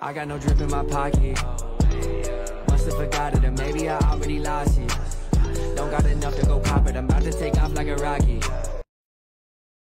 I got no drip in my pocket. Must have forgot it, or maybe I already lost it. Don't got enough to go pop it. I'm about to take off like a rocket.